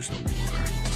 lose the war.